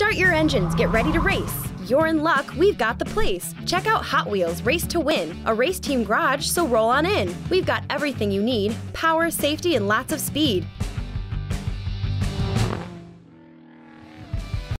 Start your engines, get ready to race. You're in luck, we've got the place. Check out Hot Wheels Race to Win, a race team garage, so roll on in. We've got everything you need power, safety, and lots of speed.